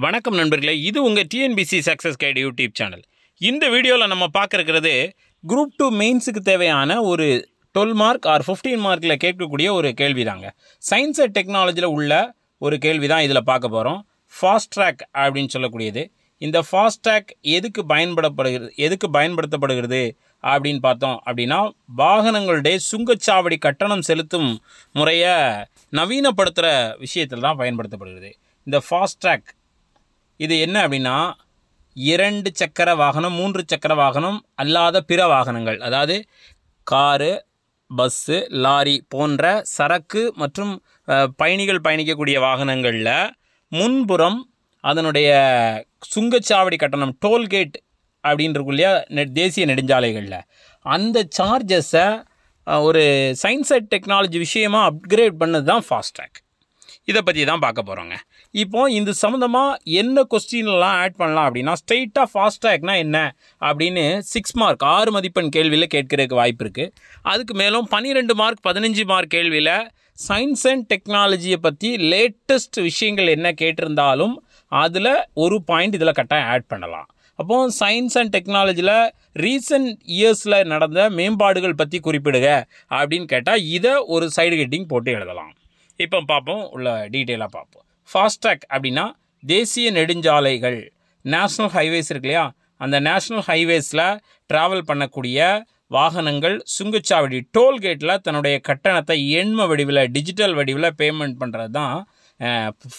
வணக்கம் நண்பர்களே இது உங்கள் TNPSC success guide YouTube channel இந்த வீடியோவில் நம்ம பார்க்குறது குரூப் டூ மெயின்ஸுக்கு தேவையான ஒரு டுவெல் மார்க் ஆர் ஃபிஃப்டீன் மார்க்கில் கேட்கக்கூடிய ஒரு கேள்வி தாங்க சயின்ஸ் அண்ட் டெக்னாலஜியில் உள்ள ஒரு கேள்வி தான் இதில் பார்க்க போகிறோம் ஃபாஸ்ட் ட்ராக் அப்படின்னு சொல்லக்கூடியது. இந்த ஃபாஸ்ட் ட்ராக் எதுக்கு பயன்படப்படுகிறது எதுக்கு பயன்படுத்தப்படுகிறது அப்படின்னு பார்த்தோம் அப்படின்னா வாகனங்களுடைய சுங்கச்சாவடி கட்டணம் செலுத்தும் முறையை நவீனப்படுத்துகிற விஷயத்தில் தான் பயன்படுத்தப்படுகிறது. இந்த ஃபாஸ்ட் ட்ராக் இது என்ன அப்படின்னா இரண்டு சக்கர வாகனம் மூன்று சக்கர வாகனம் அல்லாத பிற வாகனங்கள். அதாவது காரு பஸ்ஸு லாரி போன்ற சரக்கு மற்றும் பயணிகள் பயணிக்கக்கூடிய வாகனங்களில் முன்புறம் அதனுடைய சுங்கச்சாவடி கட்டணம் டோல்கேட் அப்படின்னு இல்லையா தேசிய நெடுஞ்சாலைகளில். அந்த சார்ஜஸை ஒரு சயின்ஸ் அண்ட் டெக்னாலஜி விஷயமா அப்கிரேட் பண்ணது தான் ஃபாஸ்ட்ராக் இதை பற்றி தான் பார்க்க போகிறோங்க இப்போ இந்த சம்மந்தமாக என்ன கொஸ்டின்லாம் ஆட் பண்ணலாம் அப்படின்னா ஸ்ட்ரெயிட்டாக ஃபாஸ்ட்ராக்னா என்ன? அப்படின்னு சிக்ஸ் மார்க் ஆறு மதிப்பெண் கேள்வியில் கேட்கறதுக்கு வாய்ப்பு இருக்குது அதுக்கு மேலும் பன்னிரெண்டு மார்க் பதினஞ்சு மார்க் கேள்வியில் சயின்ஸ் அண்ட் டெக்னாலஜியை பற்றி லேட்டஸ்ட் விஷயங்கள் என்ன கேட்டிருந்தாலும் அதில் ஒரு பாயிண்ட் இதில் கட்டாயம் ஆட் பண்ணலாம். அப்போ சயின்ஸ் அண்ட் டெக்னாலஜியில் ரீசன்ட் இயர்ஸில் நடந்த மேம்பாடுகள் பற்றி குறிப்பிடுக அப்படின்னு கேட்டால் இதை ஒரு சைடு ஹெட்டிங் போட்டு எழுதலாம். இப்போ பார்ப்போம் உள்ள டீட்டெயிலாக பார்ப்போம். ஃபாஸ்ட்ராக் அப்படின்னா தேசிய நெடுஞ்சாலைகள். நேஷ்னல் ஹைவேஸ் இருக்கு இல்லையா? அந்த நேஷ்னல் ஹைவேஸில் ட்ராவல் பண்ணக்கூடிய வாகனங்கள் சுங்கச்சாவடி டோல்கேட்டில் தன்னுடைய கட்டணத்தை எண்ம வடிவில் டிஜிட்டல் வடிவில் பேமெண்ட் பண்ணுறது தான்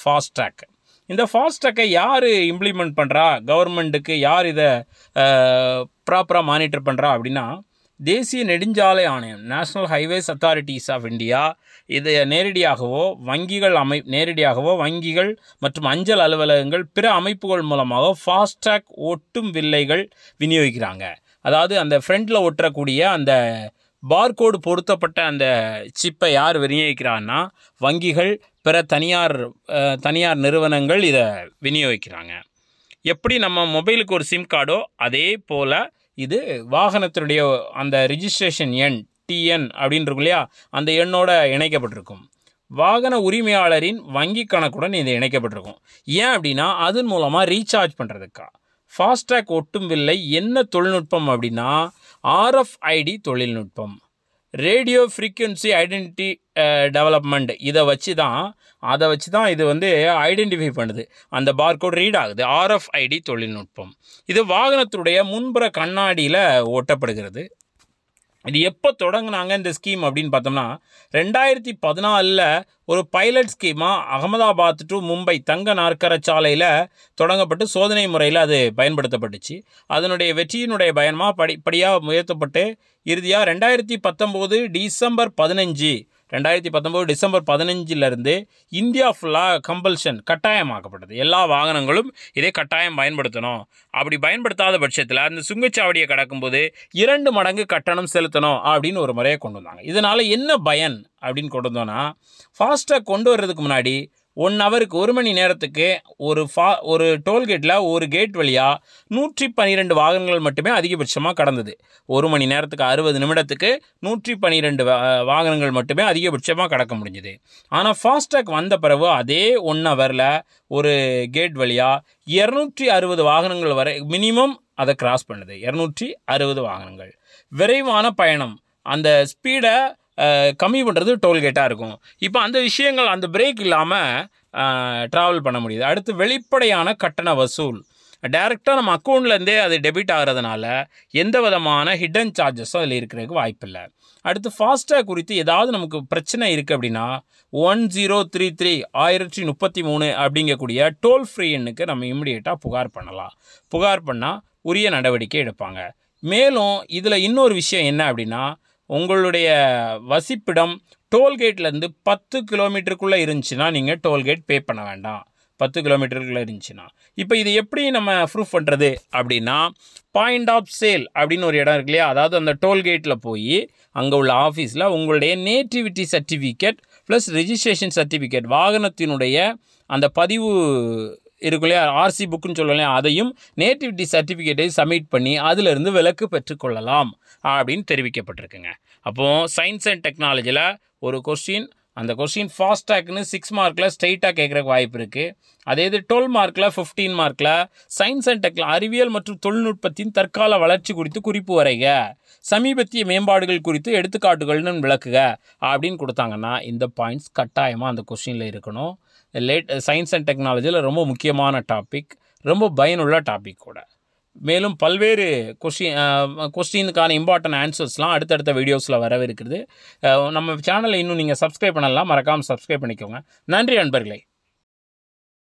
ஃபாஸ்ட்ராக் இந்த ஃபாஸ்ட்ராக்கை யார் இம்ப்ளிமெண்ட் பண்ணுறா கவர்மெண்ட்டுக்கு யார் இதை ப்ராப்பராக மானிட்டர் பண்ணுறா அப்படின்னா தேசிய நெடுஞ்சாலை ஆணையம் National Highways Authorities of India இதை நேரடியாகவோ வங்கிகள் அமை நேரடியாகவோ வங்கிகள் மற்றும் அஞ்சல் அலுவலகங்கள் பிற அமைப்புகள் மூலமாக ஃபாஸ்ட்ராக் ஒட்டும் வில்லைகள் விநியோகிக்கிறாங்க. அதாவது அந்த ஃப்ரண்டில் ஒட்டக்கூடிய அந்த பார்கோடு பொருத்தப்பட்ட அந்த சிப்பை யார் விநியோகிக்கிறான்னா வங்கிகள் பிற தனியார் தனியார் நிறுவனங்கள் இதை விநியோகிக்கிறாங்க. எப்படி நம்ம மொபைலுக்கு ஒரு சிம் கார்டோ அதே போல் இது வாகனத்தினுடைய அந்த ரிஜிஸ்ட்ரேஷன் எண் டிஎன் அப்படின்னு இருக்கும் இல்லையா? அந்த எண்ணோட இணைக்கப்பட்டிருக்கும். வாகன உரிமையாளரின் வங்கி கணக்குடன் இது இணைக்கப்பட்டிருக்கும். ஏன் அப்படின்னா அதன் மூலமாக ரீசார்ஜ் பண்ணுறதுக்கா ஃபாஸ்டேக் ஒட்டும் வில்லை. என்ன தொழில்நுட்பம் அப்படின்னா ஆர்எஃப்ஐடி தொழில்நுட்பம். ரேடியோ ஃப்ரீக்குவென்சி ஐடென்டிட்டி டெவலப்மெண்ட் இதை வச்சு தான் அதை வச்சு தான் இது வந்து ஐடென்டிஃபை பண்ணுது. அந்த பார்கோட் ரீட் ஆகுது. ஆர்எஃப்ஐடி தொழில்நுட்பம். இது வாகனத்துடைய முன்புற கண்ணாடியில் ஒட்டப்படுகிறது இது எப்போ தொடங்கினாங்க இந்த ஸ்கீம் அப்படின்னு பார்த்தோம்னா ரெண்டாயிரத்தி பதினாலில் ஒரு பைலட் ஸ்கீமாக அகமதாபாத் டு மும்பை தங்க நாற்கர சாலையில் தொடங்கப்பட்டு சோதனை முறையில் அது பயன்படுத்தப்பட்டுச்சு. அதனுடைய வெற்றியினுடைய பயணமாக படி படியாக உயர்த்தப்பட்டு இறுதியாக ரெண்டாயிரத்தி பத்தொம்போது டிசம்பர் பதினஞ்சு ரெண்டாயிரத்தி பத்தொம்போது டிசம்பர் பதினஞ்சிலிருந்து இந்தியா ஃபுல்லாக கம்பல்ஷன் கட்டாயமாக்கப்பட்டது. எல்லா வாகனங்களும் இதை கட்டாயம் பயன்படுத்தணும். அப்படி பயன்படுத்தாத பட்சத்தில் அந்த சுங்கச்சாவடியை கடக்கும்போது இரண்டு மடங்கு கட்டணம் செலுத்தணும் அப்படின்னு ஒரு முறையை கொண்டு வந்தாங்க. இதனால் என்ன பயன் அப்படின்னு கொண்டு வந்தோன்னா ஃபாஸ்ட்டாக கொண்டு வர்றதுக்கு முன்னாடி ஒன் ஹவருக்கு ஒரு மணி நேரத்துக்கு ஒரு ஃபா ஒரு டோல்கேட்டில் ஒரு கேட் வழியாக நூற்றி பன்னிரெண்டு வாகனங்கள் மட்டுமே அதிகபட்சமாக கடந்தது. ஒரு மணி நேரத்துக்கு அறுபது நிமிடத்துக்கு நூற்றி பன்னிரெண்டு வாகனங்கள் மட்டுமே அதிகபட்சமாக கடக்க முடிஞ்சுது. ஆனால் ஃபாஸ்டாக் வந்த பிறகு அதே ஒன் ஹவரில் ஒரு கேட் வழியாக இரநூற்றி அறுபது வாகனங்கள் வரை மினிமம் அதை கிராஸ் பண்ணுது. இரநூற்றி அறுபது வாகனங்கள். விரைவான பயணம். அந்த ஸ்பீடை கம்மி பண்ணுறது டோல்கேட்டாக இருக்கும். இப்போ அந்த விஷயங்கள் அந்த பிரேக் இல்லாமல் ட்ராவல் பண்ண முடியுது. அடுத்து வெளிப்படையான கட்டண வசூல். டைரெக்டாக நம்ம அக்கௌண்ட்லேருந்தே அது டெபிட் ஆகிறதுனால எந்த விதமான ஹிடன் சார்ஜஸும் அதில் இருக்கிறதுக்கு வாய்ப்பில்லை அடுத்து ஃபாஸ்டாக் குறித்து ஏதாவது நமக்கு பிரச்சனை இருக்குது அப்படின்னா ஒன் ஜீரோ த்ரீ த்ரீ ஆயிரத்தி முப்பத்தி மூணு அப்படிங்கக்கூடிய டோல் ஃப்ரீ எண்ணுக்கு நம்ம இம்மிடியேட்டாக புகார் பண்ணலாம். புகார் பண்ணால் உரிய நடவடிக்கை எடுப்பாங்க. மேலும் இதில் இன்னொரு விஷயம் என்ன அப்படின்னா உங்களுடைய வசிப்பிடம் டோல்கேட்லேருந்து பத்து கிலோமீட்டருக்குள்ளே இருந்துச்சுன்னா நீங்கள் டோல்கேட் பே பண்ண வேண்டாம். பத்து கிலோமீட்டருக்குள்ளே இருந்துச்சுன்னா. இப்போ இது எப்படி நம்ம ப்ரூஃப் பண்ணுறது அப்படின்னா பாயிண்ட் ஆஃப் சேல் அப்படின்னு ஒரு இடம் இருக்கு இல்லையா? அதாவது அந்த டோல்கேட்டில் போய் அங்கே உள்ள ஆஃபீஸில் உங்களுடைய nativity certificate plus registration certificate வாகனத்தினுடைய அந்த பதிவு இருக்கும் இல்லையா ஆர்சி புக்குன்னு சொல்லுவோம் அதையும் நேட்டிவிட்டி சர்டிஃபிகேட்டை சப்மிட் பண்ணி அதிலிருந்து விலக்கு பெற்றுக்கொள்ளலாம் அப்படின்னு தெரிவிக்கப்பட்டிருக்குங்க. அப்போது சயின்ஸ் அண்ட் டெக்னாலஜியில் ஒரு கொஸ்டின் அந்த கொஸ்டின் ஃபாஸ்டாக்னு சிக்ஸ் மார்க்கில் ஸ்ட்ரெயிட்டாக கேட்குறக்கு வாய்ப்பு இருக்குது அதே இது டுவெல் மார்க்கில் ஃபிஃப்டீன் மார்க்கில் சயின்ஸ் அண்ட் டெக்ல அறிவியல் மற்றும் தொழில்நுட்பத்தின் தற்கால வளர்ச்சி குறித்து குறிப்பு வரைக. சமீபத்திய மேம்பாடுகள் குறித்து எடுத்துக்காட்டுகள்னு விளக்குக. அப்படின்னு கொடுத்தாங்கன்னா இந்த பாயிண்ட்ஸ் கட்டாயமாக அந்த கொஸ்டினில் இருக்கணும். லேட் சயின்ஸ் அண்ட் டெக்னாலஜியில் ரொம்ப முக்கியமான டாபிக் ரொம்ப பயனுள்ள டாபிக் கூட. மேலும் பல்வேறு கொஷின் கொஸ்டினுக்கான இம்பார்ட்டன்ட் ஆன்சர்ஸ்லாம் அடுத்தடுத்த வீடியோஸில் வரவே இருக்கிறது நம்ம சேனலை இன்னும் நீங்கள் சப்ஸ்கிரைப் பண்ணலாம் மறக்காமல் சப்ஸ்கிரைப் பண்ணிக்கோங்க. நன்றி நண்பர்களே